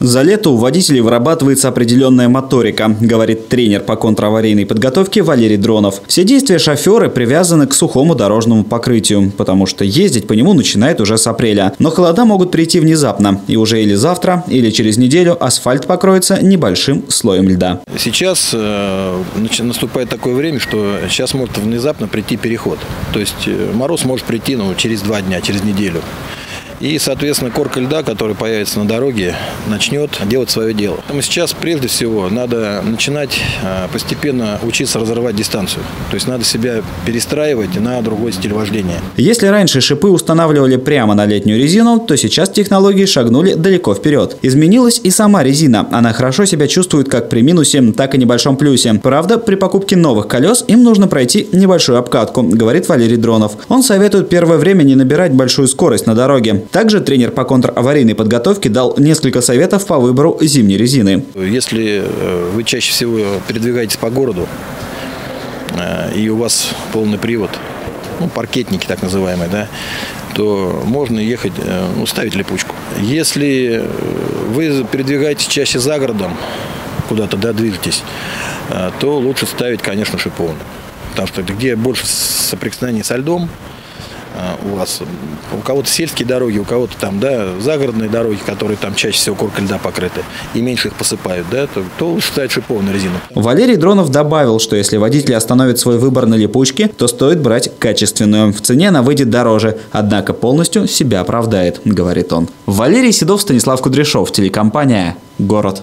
За лето у водителей вырабатывается определенная моторика, говорит тренер по контраварийной подготовке Валерий Дронов. Все действия шоферы привязаны к сухому дорожному покрытию, потому что ездить по нему начинает уже с апреля. Но холода могут прийти внезапно, и уже или завтра, или через неделю асфальт покроется небольшим слоем льда. Сейчас э, наступает такое время, что сейчас может внезапно прийти переход. То есть э, мороз может прийти ну, через два дня, через неделю. И, соответственно, корка льда, который появится на дороге, начнет делать свое дело. Поэтому сейчас, прежде всего, надо начинать а, постепенно учиться разрывать дистанцию. То есть надо себя перестраивать на другой стиль вождения. Если раньше шипы устанавливали прямо на летнюю резину, то сейчас технологии шагнули далеко вперед. Изменилась и сама резина. Она хорошо себя чувствует как при минусе, так и небольшом плюсе. Правда, при покупке новых колес им нужно пройти небольшую обкатку, говорит Валерий Дронов. Он советует первое время не набирать большую скорость на дороге. Также тренер по контраварийной подготовке дал несколько советов по выбору зимней резины. Если э, вы чаще всего передвигаетесь по городу, э, и у вас полный привод, ну, паркетники так называемые, да, то можно ехать, э, ну, ставить липучку. Если вы передвигаетесь чаще за городом, куда-то да, движетесь, то лучше ставить, конечно, шипованную. Потому что где больше соприкосновений со льдом, у вас. У кого-то сельские дороги, у кого-то там, да, загородные дороги, которые там чаще всего коркой льда покрыты, и меньше их посыпают, да, то, то лучше ставить шипованную резину. Валерий Дронов добавил, что если водитель остановит свой выбор на липучке, то стоит брать качественную. В цене она выйдет дороже, однако полностью себя оправдает, говорит он. Валерий Седов, Станислав Кудряшов, телекомпания «Город».